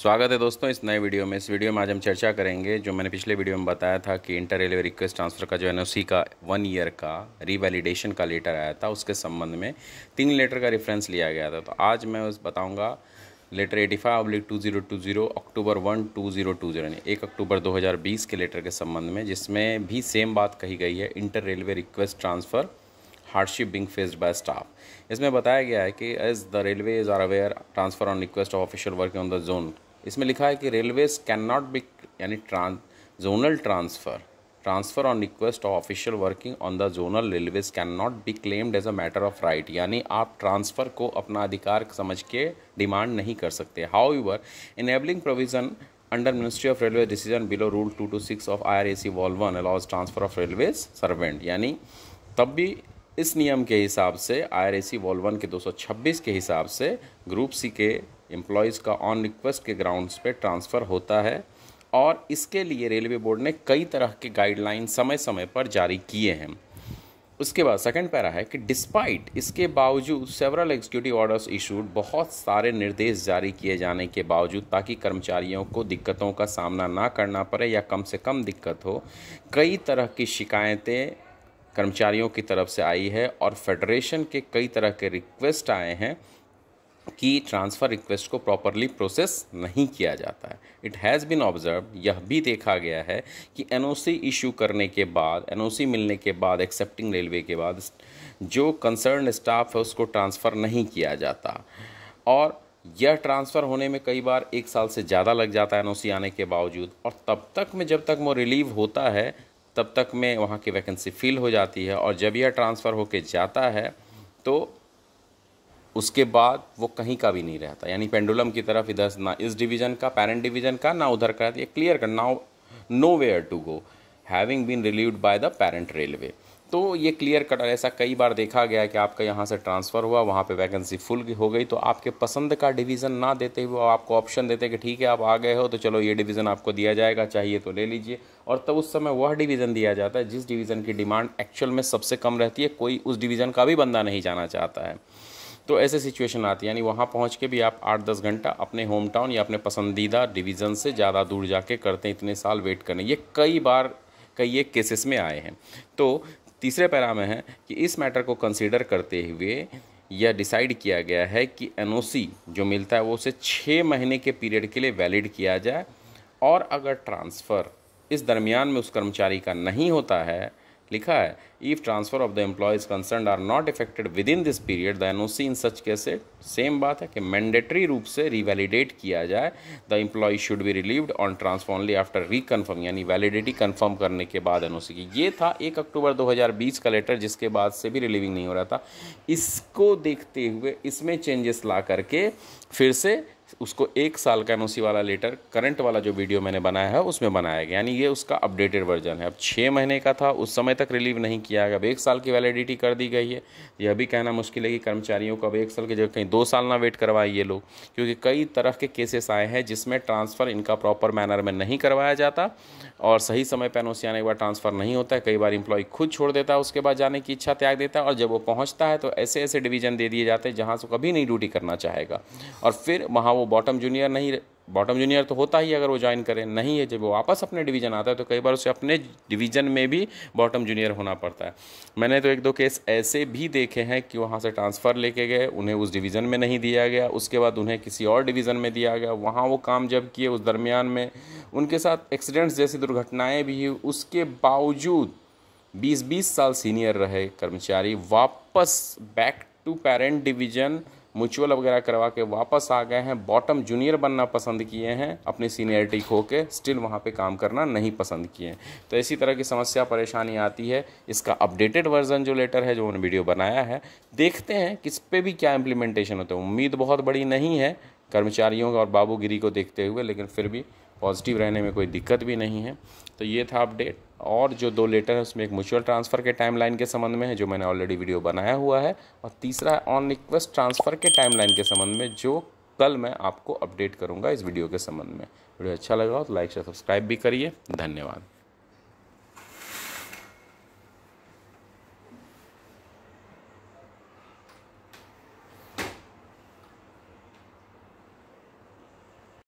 स्वागत है दोस्तों इस नए वीडियो में। इस वीडियो में आज हम चर्चा करेंगे, जो मैंने पिछले वीडियो में बताया था कि इंटर रेलवे रिक्वेस्ट ट्रांसफ़र का जो एन का वन ईयर का रीवैलिडेशन का लेटर आया था, उसके संबंध में तीन लेटर का रेफरेंस लिया गया था। तो आज मैं उस बताऊँगा letter eighty five oblique two zero two zero October one two zero two zero यानी एक अक्टूबर दो हज़ार बीस के लेटर के संबंध में, जिसमें भी सेम बात कही गई है inter railway request transfer hardship being faced by staff इसमें बताया गया है कि as the railways are aware transfer on request of official work on the zone इसमें लिखा है कि रेलवेज कैन नॉट बी यानी trans zonal transfer transfer on request of official working on the zonal railways can not be claimed as a matter of right यानी आप transfer को अपना अधिकार समझ के डिमांड नहीं कर सकते। How your enabling provision under ministry of railway decision below rule two two six of I R A C vol one allows transfer of railways servant यानी तब भी इस नियम के हिसाब से I R A C vol one के 226 के हिसाब से ग्रुप सी के एम्प्लॉयज़ का ऑन रिक्वेस्ट के ग्राउंड्स पे ट्रांसफ़र होता है और इसके लिए रेलवे बोर्ड ने कई तरह के गाइडलाइन समय समय पर जारी किए हैं। उसके बाद सेकंड पैरा है कि डिस्पाइट इसके बावजूद सेवरल एग्जीक्यूटिव ऑर्डर्स इशूड बहुत सारे निर्देश जारी किए जाने के बावजूद ताकि कर्मचारियों को दिक्कतों का सामना ना करना पड़े या कम से कम दिक्कत हो, कई तरह की शिकायतें कर्मचारियों की तरफ़ से आई है और फेडरेशन के कई तरह के रिक्वेस्ट आए हैं कि ट्रांसफ़र रिक्वेस्ट को प्रॉपरली प्रोसेस नहीं किया जाता है। इट हैज़ बिन ऑब्ज़र्व यह भी देखा गया है कि एनओसी इशू करने के बाद एनओसी मिलने के बाद एक्सेप्टिंग रेलवे के बाद, जो कंसर्न स्टाफ है उसको ट्रांसफ़र नहीं किया जाता। और यह ट्रांसफ़र होने में कई बार एक साल से ज़्यादा लग जाता है एनओसी आने के बावजूद। और तब तक में, जब तक वो रिलीव होता है, तब तक में वहाँ की वैकेंसी फिल हो जाती है। और जब यह ट्रांसफ़र होके जाता है तो उसके बाद वो कहीं का भी नहीं रहता। यानी पेंडुलम की तरफ़ इधर ना इस डिवीज़न का, पेरेंट डिवीज़न का, ना उधर का, ये क्लियर कर now nowhere to go having been relieved by the parent railway तो ये क्लियर कट ऐसा कई बार देखा गया कि आपका यहाँ से ट्रांसफ़र हुआ, वहाँ पे वैकेंसी फुल हो गई तो आपके पसंद का डिवीज़न ना देते हुए आपको ऑप्शन देते कि ठीक है, आप आ गए हो तो चलो ये डिवीज़न आपको दिया जाएगा, चाहिए तो ले लीजिए। और तब उस समय वह डिवीज़न दिया जाता है, जिस डिवीज़न की डिमांड एक्चुअल में सबसे कम रहती है, कोई उस डिवीज़न का भी बंदा नहीं जाना चाहता है। तो ऐसे सिचुएशन आती है। यानी वहाँ पहुँच के भी आप आठ दस घंटा अपने होम टाउन या अपने पसंदीदा डिवीज़न से ज़्यादा दूर जाके करते हैं, इतने साल वेट करने। ये कई बार कई एक केसेस में आए हैं। तो तीसरे पैरा में है कि इस मैटर को कंसिडर करते हुए यह डिसाइड किया गया है कि एनओसी जो मिलता है, वो उसे छः महीने के पीरियड के लिए वैलिड किया जाए और अगर ट्रांसफ़र इस दरमियान में उस कर्मचारी का नहीं होता है लिखा है if transfer of the employees concern are not effected within this period the NOC in such cases same बात है कि मैंडेटरी रूप से रिवैलिडेट किया जाए the employee should be relieved on transfer only after reconfirm यानी वैलिडिटी कन्फर्म करने के बाद एनओसी की। ये था एक अक्टूबर 2020 का लेटर जिसके बाद से भी रिलीविंग नहीं हो रहा था। इसको देखते हुए इसमें चेंजेस ला करके फिर से उसको एक साल का एनओसी वाला लेटर करंट वाला जो वीडियो मैंने बनाया है, उसमें बनाया गया। यानी ये उसका अपडेटेड वर्जन है। अब छः महीने का था, उस समय तक रिलीव नहीं किया गया। अब एक साल की वैलिडिटी कर दी गई है। यह भी कहना मुश्किल है कि कर्मचारियों को अब एक साल की जगह कहीं दो साल ना वेट करवाए ये लोग। क्योंकि कई तरह के केसेस आए हैं जिसमें ट्रांसफ़र इनका प्रॉपर मैनर में नहीं करवाया जाता और सही समय पर एनओसी आने के बाद ट्रांसफ़र नहीं होता है। कई बार इंप्लॉय खुद छोड़ देता है, उसके बाद जाने की इच्छा त्याग देता है और जब वो पहुँचता है तो ऐसे ऐसे डिवीज़न दे दिए जाते हैं जहाँ से कभी नहीं ड्यूटी करना चाहेगा। और फिर वहाँ वो बॉटम जूनियर नहीं बॉटम जूनियर तो होता ही अगर वो ज्वाइन करे, नहीं है, जब वो वापस अपने डिवीज़न आता है तो कई बार उसे अपने डिवीज़न में भी बॉटम जूनियर होना पड़ता है। मैंने तो एक दो केस ऐसे भी देखे हैं कि वहाँ से ट्रांसफ़र लेके गए, उन्हें उस डिवीज़न में नहीं दिया गया, उसके बाद उन्हें किसी और डिवीज़न में दिया गया, वहाँ वो काम जब किए उस दरमियान में, उनके साथ एक्सीडेंट्स जैसी दुर्घटनाएँ भी हुई, उसके बावजूद बीस बीस साल सीनियर रहे कर्मचारी, वापस back to parent division mutual वगैरह करवा के वापस आ गए हैं। बॉटम जूनियर बनना पसंद किए हैं। अपनी सीनियरिटी खो के स्टिल वहाँ पे काम करना नहीं पसंद किए। तो इसी तरह की समस्या, परेशानी आती है। इसका अपडेटेड वर्जन जो लेटर है, जो उन्होंने वीडियो बनाया है, देखते हैं किस पे भी क्या इम्प्लीमेंटेशन होता है। उम्मीद बहुत बड़ी नहीं है कर्मचारियों और बाबूगिरी को देखते हुए, लेकिन फिर भी पॉजिटिव रहने में कोई दिक्कत भी नहीं है। तो ये था अपडेट और जो दो लेटर है, उसमें एक म्यूचुअल ट्रांसफ़र के टाइमलाइन के संबंध में है, जो मैंने ऑलरेडी वीडियो बनाया हुआ है, और तीसरा है ऑन रिक्वेस्ट ट्रांसफ़र के टाइमलाइन के संबंध में, जो कल मैं आपको अपडेट करूँगा इस वीडियो के संबंध में। वीडियो अच्छा लगा तो लाइक शेयर सब्सक्राइब भी करिए। धन्यवाद।